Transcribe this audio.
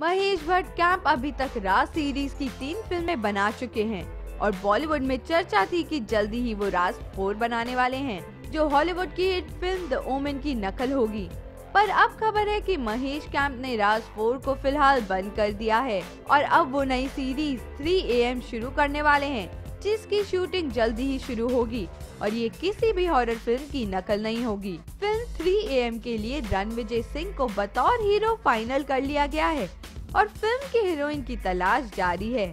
Mahesh Bhatt camp अभी तक राज series की तीन फ़िल्में बना चुके हैं और बॉलीवुड में चर्चा थी कि जल्दी ही वो राज फोर बनाने वाले हैं, जो हॉलीवुड की हिट फ़िल्म द ओमेन की नकल होगी। पर अब खबर है कि महेश कैंप ने राज फोर को फ़िलहाल बंद कर दिया है और अब वो नई सीरीज़ 3 एम शुरू करने वाले हैं, जिसकी शूटिंग जल्दी ही शुरू होगी और ये किसी भी हॉरर फ़िल्म की नकल नहीं होगी। फ़िल्म 3 एम के लिए रणविजय सिंह को बतौर हीरो फाइनल कर लिया गया है। और फ़िल्म के हीरोइन की तलाश जारी है।